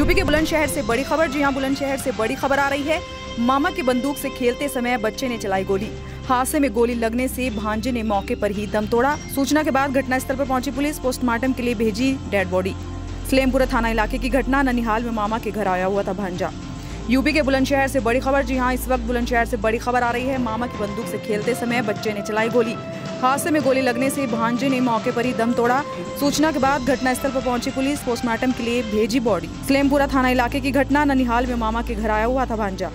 UP के बुलंदशहर से बड़ी खबर, जी हाँ, बुलंदशहर से बड़ी खबर आ रही है। मामा की बंदूक से खेलते समय बच्चे ने चलाई गोली। हादसे में गोली लगने से भांजे ने मौके पर ही दम तोड़ा। सूचना के बाद घटनास्थल पर पहुँची पुलिस, पोस्टमार्टम के लिए भेजी डेड बॉडी। सलेमपुरा थाना इलाके की घटना ननिहाल में मामा के घर आया हुआ था भांजा। यूपी के बुलंदशहर से बड़ी खबर। जी हाँ इस वक्त बुलंदशहर से बड़ी खबर आ रही है। मामा की बंदूक से खेलते समय बच्चे ने चलाई गोली। हादसे में गोली लगने से भांजे ने मौके पर ही दम तोड़ा। सूचना के बाद घटनास्थल पर पहुँची पुलिस। पोस्टमार्टम के लिए भेजी बॉडी। सलेमपुरा थाना इलाके की घटना। ननिहाल में मामा के घर आया हुआ था भांजा।